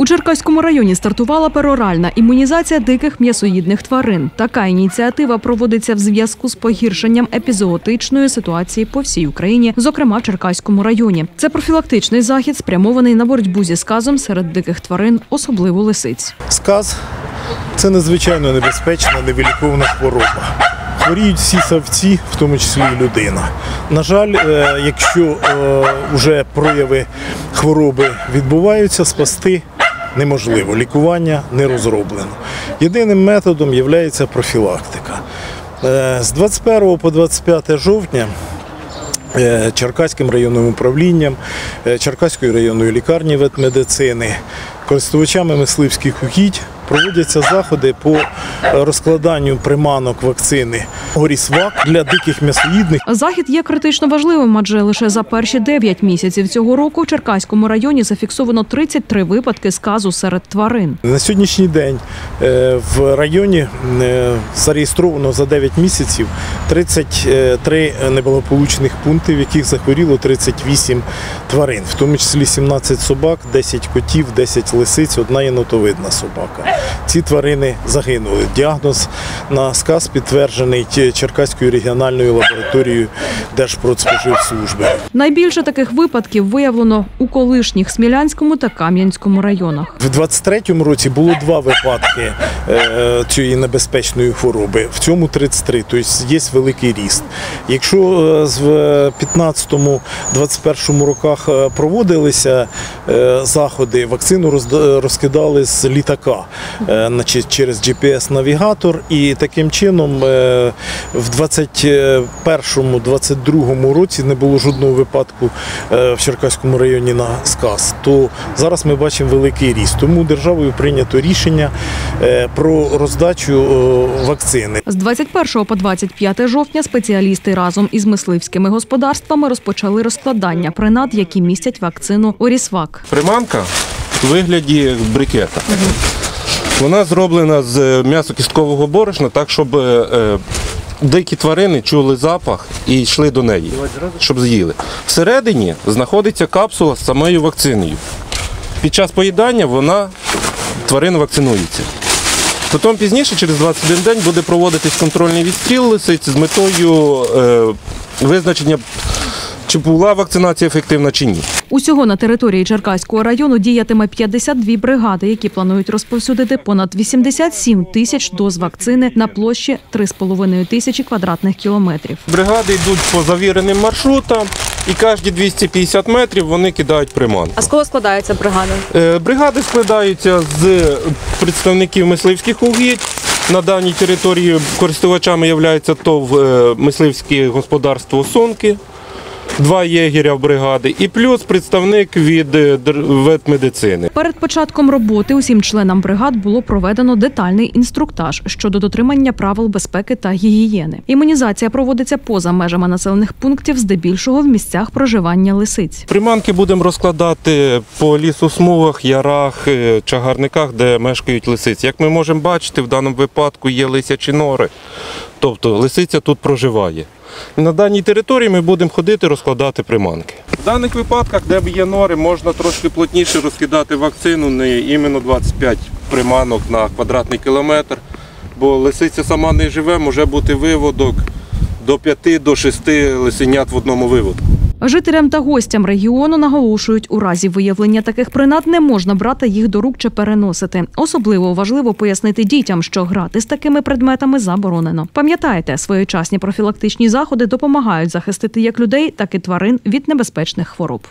У Черкаському районі стартувала пероральна імунізація диких м'ясоїдних тварин. Така ініціатива проводиться в зв'язку з погіршенням епізоотичної ситуації по всій Україні, зокрема в Черкаському районі. Це профілактичний захід, спрямований на боротьбу зі сказом серед диких тварин, особливо лисиць. Сказ це надзвичайно небезпечна, невиліковна хвороба. Хворіють всі савці, в тому числі і людина. На жаль, е, якщо вже прояви хвороби відбуваються, спасти неможливо. Лікування не розроблено. Єдиним методом є профілактика. Е, З 21 по 25 жовтня е, Черкаським районним управлінням, Черкаської районної лікарні ветмедицини, користувачами мисливських угідь проводяться заходи по розкладанню приманок вакцини Горісвак для диких м'ясоїдних. Захід є критично важливим, адже лише за перші 9 місяців цього року в Черкаському районі зафіксовано 33 випадки сказу серед тварин. На сьогоднішній день е, в районі е, зареєстровано за 9 місяців 33 неблагополучних пункти, в яких захворіло 38 тварин, в тому числі 17 собак, 10 котів, 10 лисиць, одна єнотовидна собака. Ці тварини загинули. Діагноз на сказ підтверджений Черкаською регіональною лабораторією Держпродспоживслужби. Найбільше таких випадків виявлено у колишніх Смілянському та Кам'янському районах. В 23-му році було два випадки е, цієї небезпечної хвороби. В цьому 33, тобто є великий ріст. Якщо е, в 15-21 роках е, проводилися заходи, вакцину розкидали з літака значить, через GPS-навігатор, і таким чином е, в 21-22 році не було жодного випадку е, в Черкаському районі на сказ. То зараз ми бачимо великий ріст. Тому державою прийнято рішення е, про роздачу вакцини. З 21 по 25 жовтня спеціалісти разом із мисливськими господарствами розпочали розкладання принад, які містять вакцину Орісвак. Приманка у вигляді брикета. Вона зроблена з м'ясо-кісткового борошна, так, щоб е, дикі тварини чули запах і йшли до неї, щоб з'їли. Всередині знаходиться капсула з самою вакциною. Під час поїдання вона тварина вакцинується. Потім пізніше, через 21 день, буде проводитись контрольний відстріл лисиць з метою е, визначення, чи була вакцинація ефективна чи ні. Усього на території Черкаського району діятиме 52 бригади, які планують розповсюдити понад 87 тисяч доз вакцини на площі 3,5 тисячі квадратних кілометрів. Бригади йдуть по завіреним маршрутам, і кожні 250 метрів вони кидають приманку. А з кого складається бригада? Е, Бригади складаються з представників мисливських угідь. На даній території користувачами є ТОВ е, мисливське господарство Сонки, два єгеря в бригади, і плюс представник від е, ветмедицини. Перед початком роботи усім членам бригад було проведено детальний інструктаж щодо дотримання правил безпеки та гігієни. Імунізація проводиться поза межами населених пунктів, здебільшого в місцях проживання лисиць. Приманки будемо розкладати по лісосмугах, ярах, е, чагарниках, де мешкають лисиці. Як ми можемо бачити, в даному випадку є лисячі нори, тобто лисиця тут проживає. На даній території ми будемо ходити розкладати приманки. В даних випадках, де є нори, можна трошки плотніше розкидати вакцину, не іменно 25 приманок на квадратний кілометр, бо лисиця сама не живе, може бути виводок до 5 до 6 лисенят в одному виводку. Жителям та гостям регіону наголошують, у разі виявлення таких принад не можна брати їх до рук чи переносити. Особливо важливо пояснити дітям, що грати з такими предметами заборонено. Пам'ятайте, своєчасні профілактичні заходи допомагають захистити як людей, так і тварин від небезпечних хвороб.